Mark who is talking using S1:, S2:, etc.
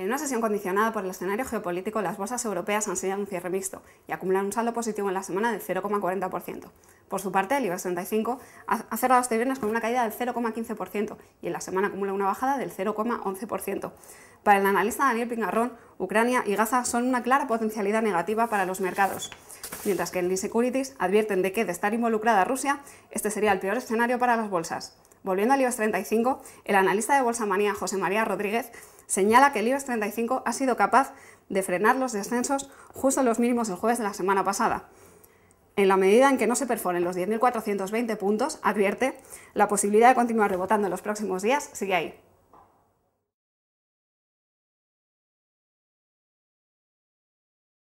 S1: En una sesión condicionada por el escenario geopolítico, las bolsas europeas han sellado un cierre mixto y acumulan un saldo positivo en la semana del 0,40%. Por su parte, el IBEX 35 ha cerrado este viernes con una caída del 0,15% y en la semana acumula una bajada del 0,11%. Para el analista Daniel Pingarrón, Ucrania y Gaza son una clara potencialidad negativa para los mercados, mientras que en Securities advierten de que de estar involucrada Rusia, este sería el peor escenario para las bolsas. Volviendo al IBEX 35, el analista de Bolsa Manía José María Rodríguez señala que el IBEX 35 ha sido capaz de frenar los descensos justo en los mínimos el jueves de la semana pasada. En la medida en que no se perforen los 10.420 puntos, advierte, la posibilidad de continuar rebotando en los próximos días sigue ahí.